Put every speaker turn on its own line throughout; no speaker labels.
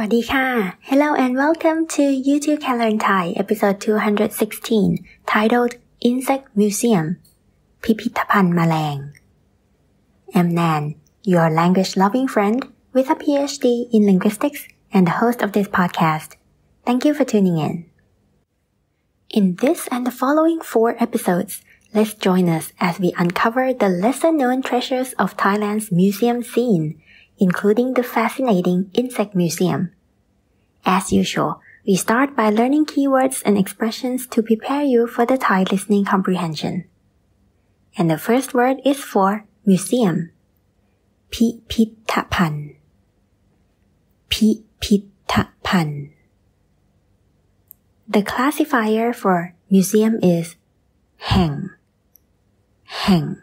Swadika. Hello and welcome to You Too Can Learn Thai, episode 216, titled Insect Museum, Pipitapan Malang. I'm Nan, your language-loving friend with a PhD in linguistics and the host of this podcast. Thank you for tuning in. In this and the following four episodes, let's join us as we uncover the lesser-known treasures of Thailand's museum scene – including the fascinating Insect Museum. As usual, we start by learning keywords and expressions to prepare you for the Thai listening comprehension. And the first word is for museum. Pipitapan. Pipitapan. The classifier for museum is heng. Heng.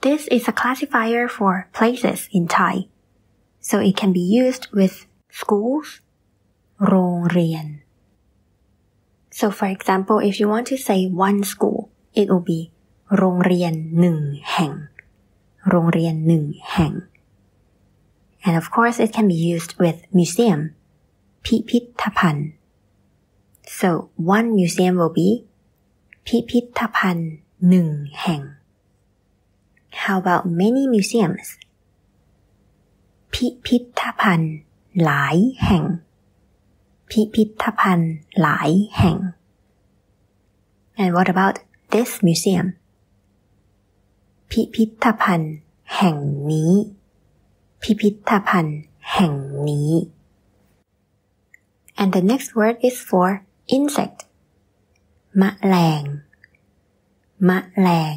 this is a classifier for places in Thai, so it can be used with schools, โรงเรียน So for example, if you want to say one school, it will be โรงเรียนหนึ่งแห่งโรงเรียนหนึ่งแห่ง And of course, it can be used with museum, พิพิธภัณฑ์ So one museum will be พิพิธภัณฑ์หนึ่งแห่ง how about many museums พิพิธภัณฑ์หลายแห่ง พิพิธภัณฑ์หลายแห่ง and what about this museum พิพิธภัณฑ์แห่งนี้ พิพิธภัณฑ์แห่งนี้ and the next word is for insect มแมลงมแมลง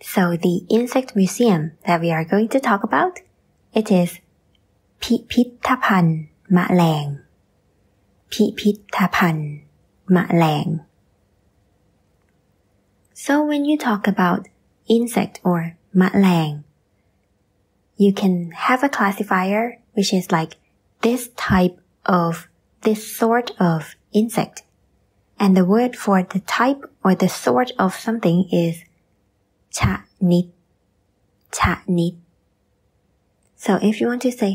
So the insect museum that we are going to talk about, it is พิพิธภัณฑ์แมลงพิพิธภัณฑ์แมลง So when you talk about insect or แมลง you can have a classifier which is like this type of this sort of insect and the word for the type or the sort of something is ชะนิดชะนิด so if you want to say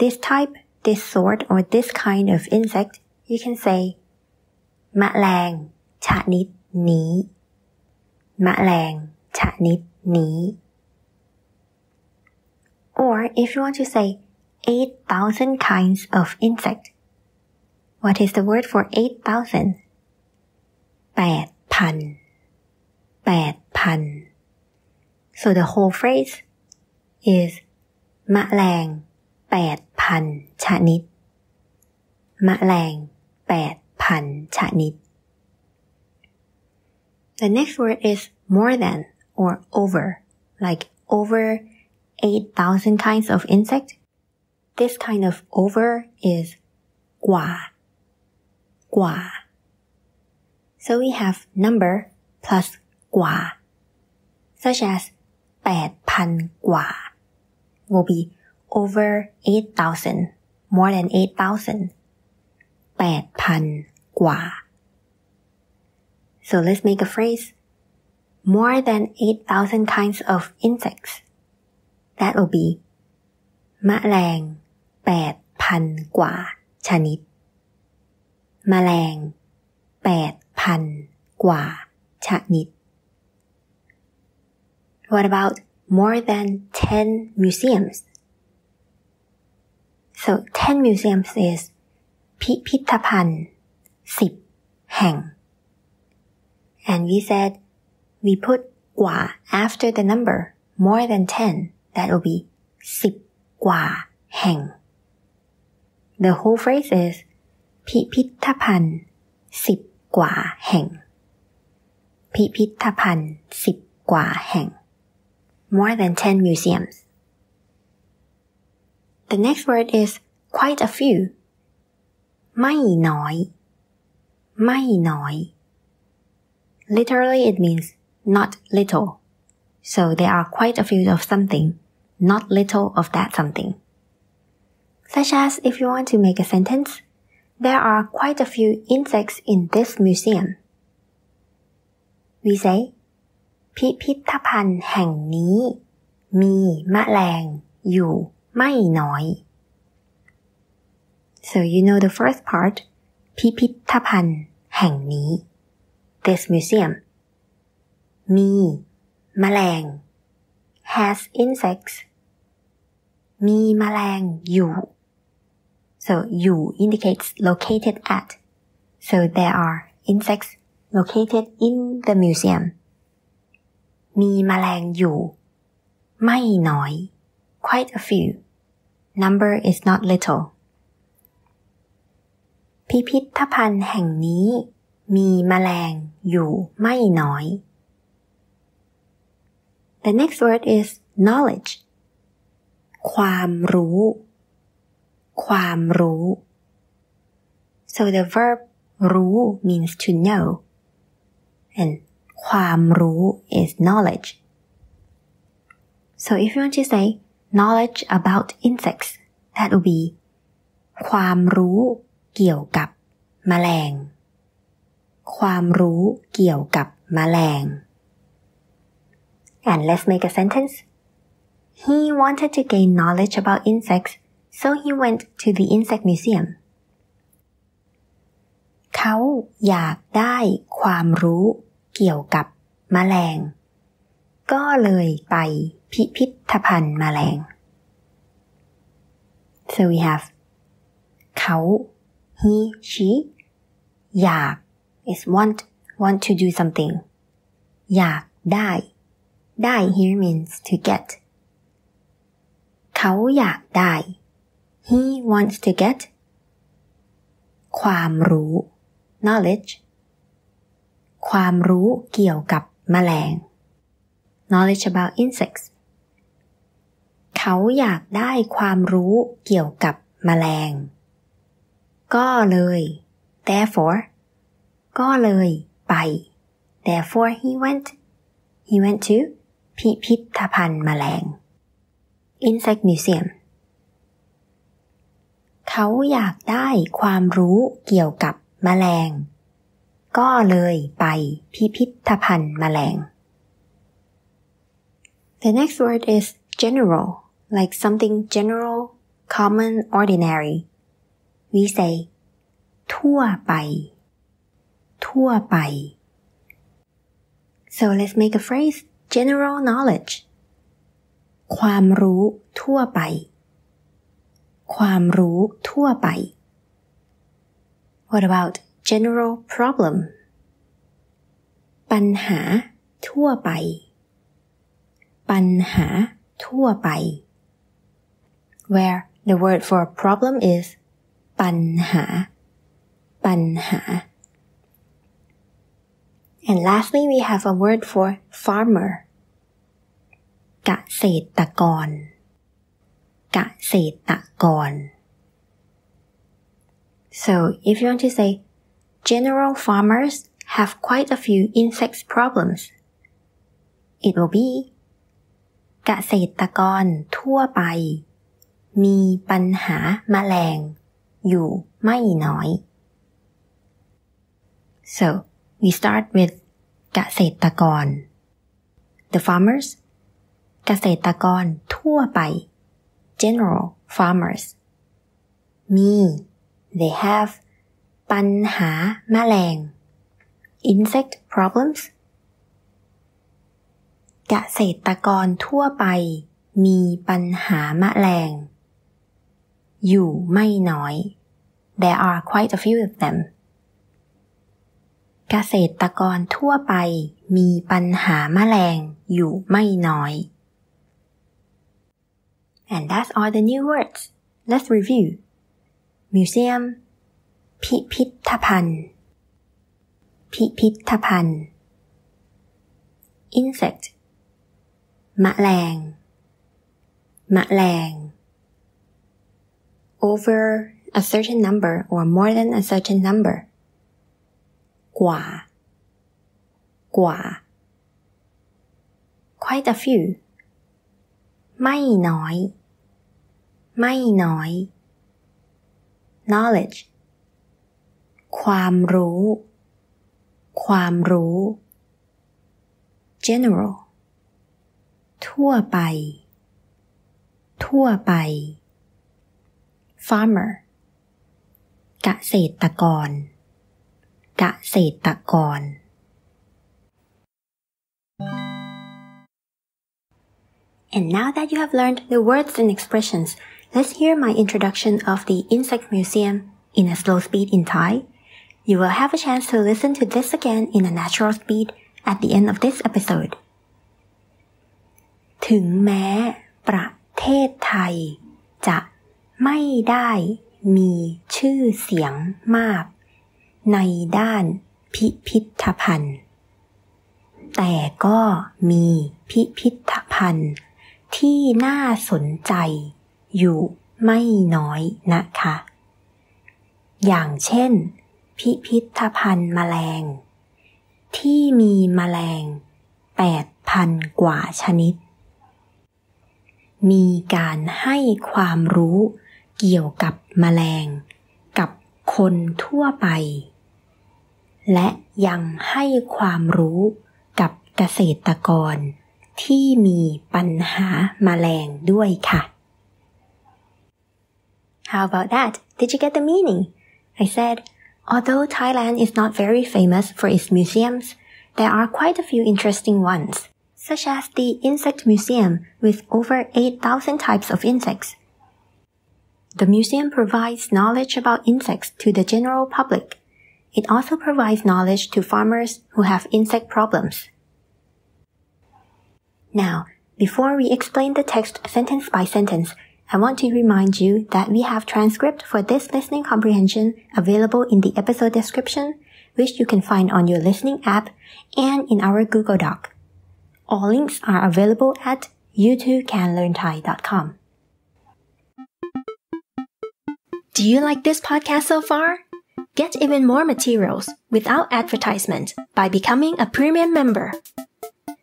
this type this sort or this kind of insect you can say มะแรงชะนิดนี้มะแรงชะนิดนี้ or if you want to say 8,000 kinds of insect what is the word for 8,000 แปดพันแปดพัน so the whole phrase is มะแรงแปดพันชนิดมะแรงแปดพันชนิด The next word is more than or over, like over 8,000 kinds of insect. This kind of over is กว่ากว่า So we have number plus กว่า such as แปดพันกว่า will be over eight thousand more than eight thousand แปดพันกว่า so let's make a phrase more than eight thousand kinds of insects that will be มแมลงแปดพันกว่าชนิดมแมลงแปดพันกว่าชนิด What about more than 10 museums? So 10 museums is พิพิธภัณฑ์10แห่ง and we said we put กว่า after the number more than 10 that will be 10กว่าแห่ง the whole phrase is พิพิธภัณฑ์10กว่าแห่งพิพิธภัณฑ์10กว่าแห่ง more than 10 museums. The next word is quite a few. ไม่น้อย ไม่น้อย Literally it means not little. So there are quite a few of something, not little of that something. Such as if you want to make a sentence, there are quite a few insects in this museum. We say พิพิธภัณฑ์แห่งนี้ มีมแมลงอยู่ไม่น้อย so you know the first part พิพิธภัณฑ์แห่งนี้ this museum มีแมลง has insects มีแมลงอยู่ so อยู่ indicates located at so there are insects located in the museum มีแมลงอยู่ ไม่น้อย quite a few number is not little พิพิธภัณฑ์แห่งนี้ มีแมลงอยู่ไม่น้อย The next word is knowledge ความรู้ ความรู้ so the verb รู้ means to know and ความรู้ is knowledge so if you want to say knowledge about insects that would be ความรู้เกี่ยวกับแมลง ความรู้เกี่ยวกับแมลง and let's make a sentence he wanted to gain knowledge about insects so he went to the insect museum เขาอยากได้ความรู้ เกี่ยวกับแมลง ก็เลยไปพิพิธภัณฑ์แมลง so we have เขา he she อยาก is want want to do something อยากได้ ได้ here means to get เขาอยากได้ he wants to get ความรู้ knowledge ความรู้เกี่ยวกับแมลง knowledge about insects เขาอยากได้ความรู้เกี่ยวกับแมลง ก็เลย therefore ก็เลยไป therefore he went he went to พิพิธภัณฑ์แมลง insect museum เขาอยากได้ความรู้เกี่ยวกับแมลง ก็เลยไปพิพิธภัณฑ์แมลง The next word is general like something general common ordinary we say ทั่วไป ทั่วไป so let's make a phrase general knowledge ความรู้ทั่วไป ความรู้ทั่วไป what about general problem ปัญหาทั่วไป ปัญหาทั่วไป where the word for problem is ปัญหา ปัญหา and lastly we have a word for farmer เกษตรกร เกษตรกร so if you want to say general farmers have quite a few insect problems it will be เกษตรกรทั่วไป มีปัญหาแมลง อยู่ไม่น้อย so we start with เกษตรกร the farmers เกษตรกรทั่วไป general farmers มี they have ปัญหาแมลง insect problems เกษตรกรทั่วไปมีปัญหาแมลง อยู่ไม่น้อย there are quite a few of them เกษตรกรทั่วไปมีปัญหาแมลงอยู่ไม่น้อย and that's all the new words let's review museum พิพิธภัณฑ์ พิพิธภัณฑ์ insect แมลง แมลง over a certain number or more than a certain number กว่า กว่า quite a few ไม่น้อย ไม่น้อย knowledge ความรู้ ความรู้ general ทั่วไป ทั่วไป farmer เกษตรกร เกษตรกร And now that you have learned the words and expressions, let's hear my introduction of the Insect Museum in a slow speed in Thai. You will have a chance to listen to this again in a natural speed at the end of this episode. ถึงแม้ประเทศไทย จะไม่ได้มีชื่อเสียงมาก ในด้านพิพิธภัณฑ์ แต่ก็มีพิพิธภัณฑ์ ที่น่าสนใจ อยู่ไม่น้อยนะคะ อย่างเช่น พิพิธภัณฑ์แมลง ที่มีแมลง 8,000 กว่าชนิด มีการให้ความรู้เกี่ยวกับแมลง กับคนทั่วไป และยังให้ความรู้กับเกษตรกรที่มีปัญหาแมลงด้วยค่ะ How about that? Did you get the meaning? I said, although Thailand is not very famous for its museums, there are quite a few interesting ones, such as the Insect Museum with over 8,000 types of insects. The museum provides knowledge about insects to the general public. It also provides knowledge to farmers who have insect problems. Now, before we explain the text sentence by sentence, I want to remind you that we have transcript for this listening comprehension available in the episode description, which you can find on your listening app and in our Google Doc. All links are available at youtoocanlearnthai.com. Do you like this podcast so far? Get even more materials without advertisement by becoming a premium member.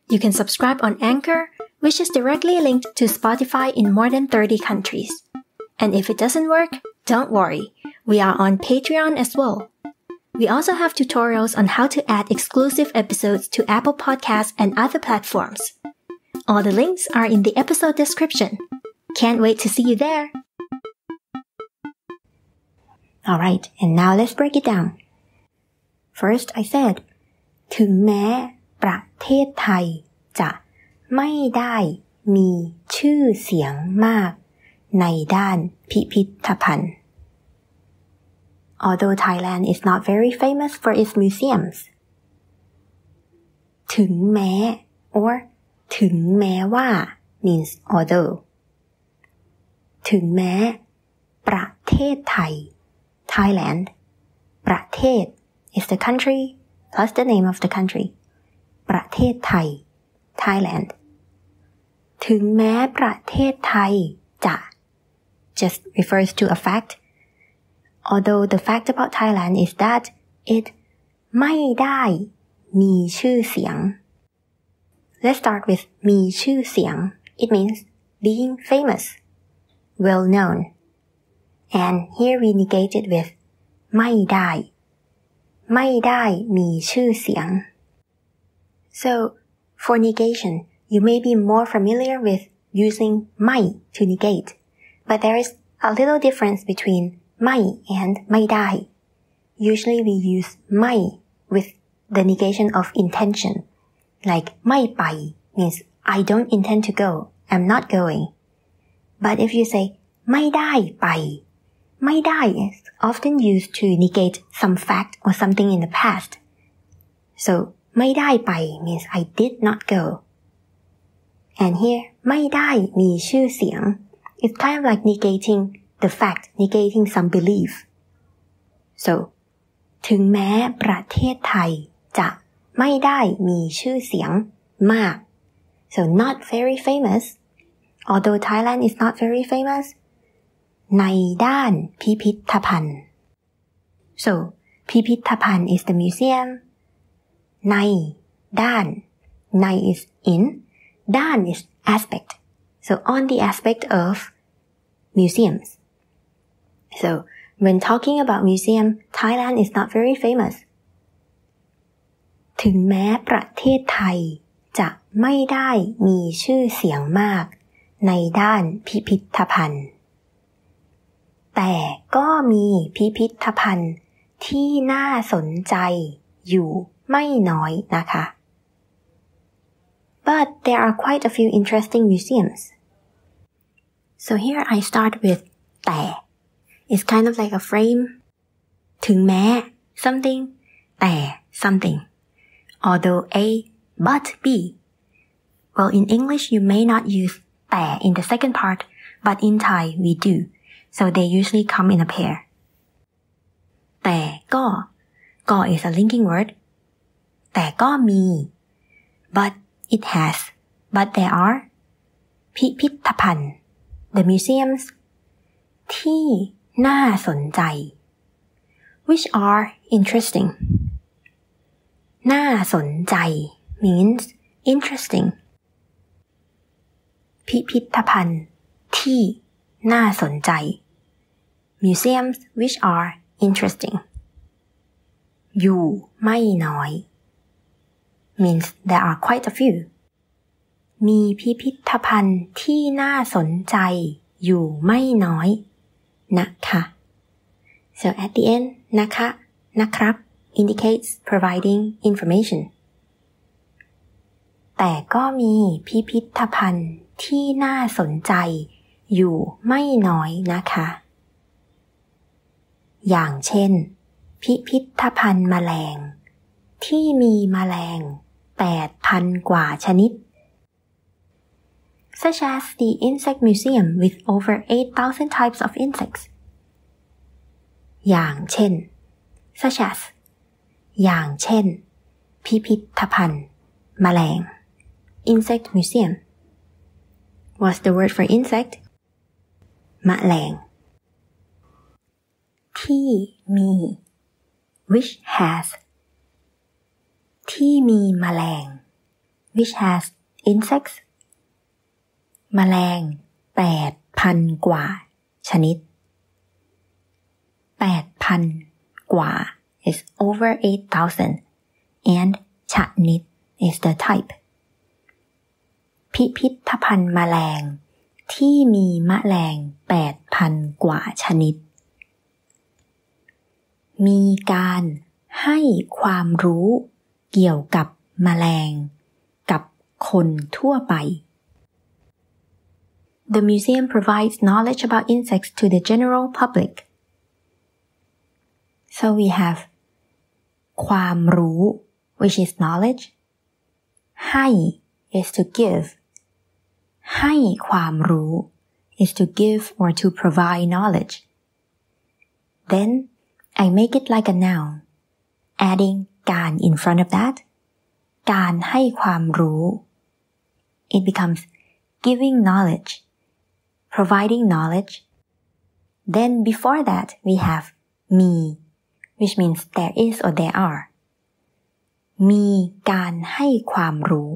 You can subscribe on Anchor, which is directly linked to Spotify in more than 30 countries. And if it doesn't work, don't worry. We are on Patreon as well. We also have tutorials on how to add exclusive episodes to Apple Podcasts and other platforms. All the links are in the episode description. Can't wait to see you there! Alright, and now let's break it down. First I said ถึงแม้ประเทศไทยจะ ไม่ได้มีชื่อเสียงมากในด้านพิพิธภัณฑ์ Although Thailand is not very famous for its museums ถึงแม้ or ถึงแม้ว่า means although ถึงแม้ ประเทศไทย Thailand ประเทศ is the country plus the name of the country ประเทศไทย Thailand ถึงแม้ประเทศไทยจะ just refers to a fact although the fact about Thailand is that it ไม่ได้มีชื่อเสียง Let's start with มีชื่อเสียง It means being famous well known and here we negate it with ไม่ได้ ไม่ได้มีชื่อเสียง so for negation you may be more familiar with using mai to negate, but there is a little difference between mai and mai dai. Usually we use mai with the negation of intention, like mai bai means I don't intend to go, I'm not going. But if you say mai dai bai, mai dai is often used to negate some fact or something in the past. So mai dai bai means I did not go And here ไม่ได้มีชื่อเสียง it's kind of like negating the fact, negating some belief. So ถึงแม้ประเทศไทยจะไม่ได้มีชื่อเสียงมาก so not very famous although Thailand is not very famous ในด้านพิพิธภัณฑ์ so พิพิธภัณฑ์ is the museum ในด้านใน is in ด้าน is aspect so on the aspect of museums so when talking about museum Thailand is not very famous ถึงแม้ประเทศไทยจะไม่ได้มีชื่อเสียงมากในด้านพิพิธภัณฑ์ แต่ก็มีพิพิธภัณฑ์ที่น่าสนใจอยู่ไม่น้อยนะคะ but there are quite a few interesting museums so here I start with แต่ it's kind of like a frame ถึงแม้ something แต่ something although A but B well in English you may not use แต่ in the second part but in Thai we do so they usually come in a pair แต่ก็ก็ is a linking word แต่ก็มี but it has but there are พิพิธภัณฑ์ the museums ที่น่าสนใจ which are interesting น่าสนใจ means interesting พิพิธภัณฑ์ที่น่าสนใจ museums which are interesting อยู่ไม่น้อย means there are quite a few มีพิพิธภัณฑ์ที่น่าสนใจอยู่ไม่น้อย นะคะ so at the end นะคะ นะครับ indicates providing information แต่ก็มีพิพิธภัณฑ์ที่น่าสนใจอยู่ไม่น้อยนะคะ อย่างเช่น พิพิธภัณฑ์แมลง ที่มีแมลง 8,000 กว่าชนิด such as the insect museum with over 8,000 types of insects อย่างเช่น such as อย่างเช่น พิพิธภัณฑ์แมลง insect museum what's the word for insect แมลง ที่มี which has ที่มีแมลง which has insects แมลงแปดพันกว่า ชนิดแปดพันกว่า is over eight thousand and ชนิด is the type พิพิธภัณฑ์แมลง ที่มีแมลงแปดพันกว่าชนิด มีการให้ความรู้ เกี่ยวกับแมลง กับคนทั่วไป The museum provides knowledge about insects to the general public. So we have ความรู้ which is knowledge ให้ is to give ให้ความรู้ is to give or to provide knowledge. Then I make it like a noun, adding การ in front of that การให้ความรู้ it becomes giving knowledge providing knowledge then before that we have me which means there is or there are มีการให้ความรู้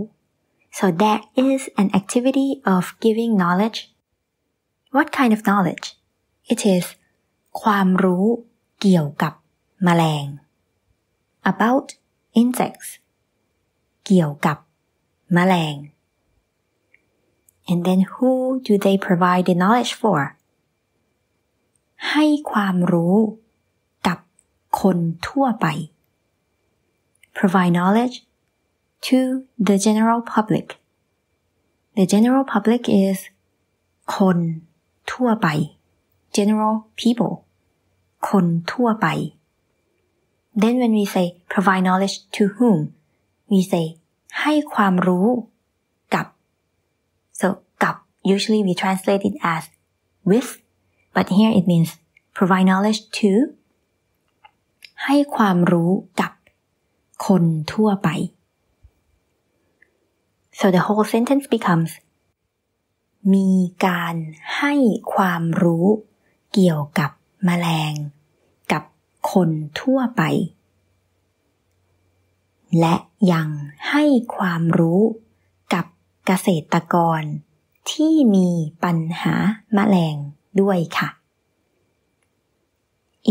so there is an activity of giving knowledge what kind of knowledge it is ความรู้เกี่ยวกับแมลง about insects เกี่ยวกับแมลง and then who do they provide the knowledge for ให้ความรู้กับคนทั่วไป provide knowledge to the general public the general public is คนทั่วไป general people คนทั่วไป then when we say provide knowledge to whom we say ให้ความรู้กับ so กับ usually we translate it as with but here it means provide knowledge to ให้ความรู้กับคนทั่วไป so the whole sentence becomes มีการให้ความรู้เกี่ยวกับแมลง กับ คนทั่วไป และยังให้ความรู้กับเกษตรกรที่มีปัญหาแมลงด้วยค่ะ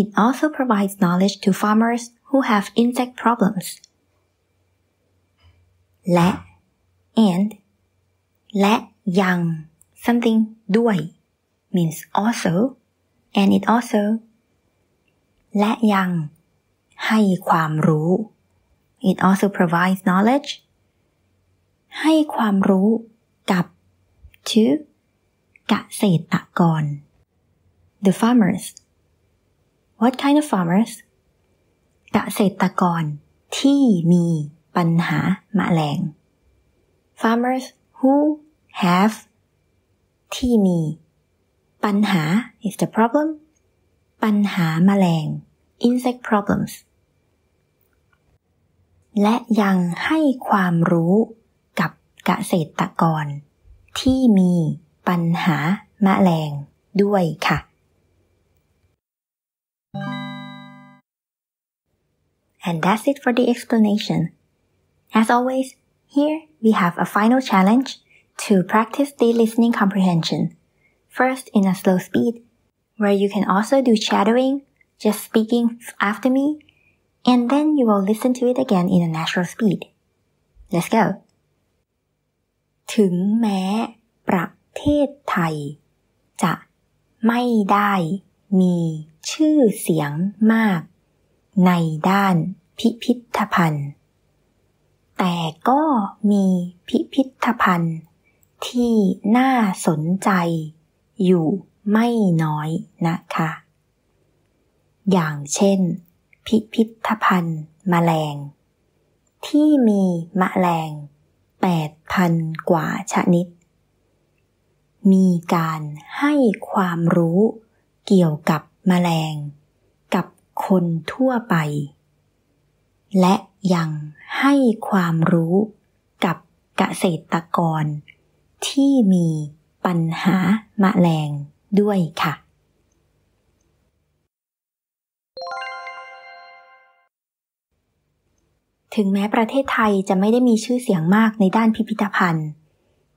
It also provides knowledge to farmers who have insect problems. และ and และยัง something ด้วย means also and it also และยังให้ความรู้ it also provides knowledge ให้ความรู้กับ to เกษตรกร the farmers what kind of farmers เกษตรกรที่มีปัญหาแมลง farmers who have ที่มี ปัญหา is the problem ปัญหาแมลง insect problems และยังให้ความรู้กับเกษตรกร ที่มีปัญหาแมลงด้วยค่ะ And that's it for the explanation. As always, here we have a final challenge to practice the listening comprehension. First in a slow speed, where you can also do shadowing, just speaking after me, and then you will listen to it again in a natural speed. Let's go. ถึงแม้ประเทศไทย จะไม่ได้มีชื่อเสียงมาก ในด้านพิพิธภัณฑ์ แต่ก็มีพิพิธภัณฑ์ ที่น่าสนใจอยู่ ไม่น้อยนะคะ อย่างเช่น พิพิธภัณฑ์มแมลง ที่มีมแมลง 8,000 กว่าชนิด มีการให้ความรู้เกี่ยวกับมแมลง กับคนทั่วไป และยังให้ความรู้กับเกษตรกรที่มีปัญหาแมลง ด้วยค่ะ ถึงแม้ประเทศไทยจะไม่ได้มีชื่อเสียงมากในด้านพิพิธภัณฑ์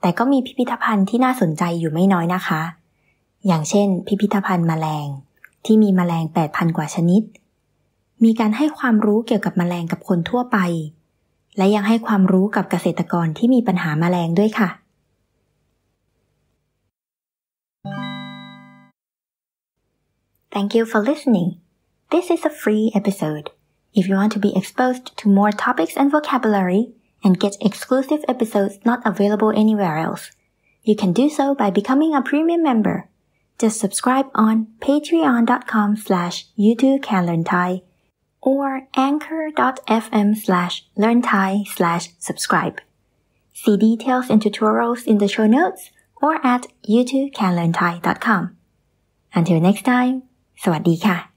แต่ก็มีพิพิธภัณฑ์ที่น่าสนใจอยู่ไม่น้อยนะคะ อย่างเช่น พิพิธภัณฑ์แมลง ที่มีแมลง 8,000 กว่าชนิด มีการให้ความรู้เกี่ยวกับแมลงกับคนทั่วไป และยังให้ความรู้กับเกษตรกรที่มีปัญหาแมลงด้วยค่ะ Thank you for listening. This is a free episode. If you want to be exposed to more topics and vocabulary and get exclusive episodes not available anywhere else, you can do so by becoming a premium member. Just subscribe on patreon.com slash youtube or anchor.fm slash learn Thai slash subscribe. See details and tutorials in the show notes or at youtoocanlearnthai.com. Until next time, สวัสดีค่ะ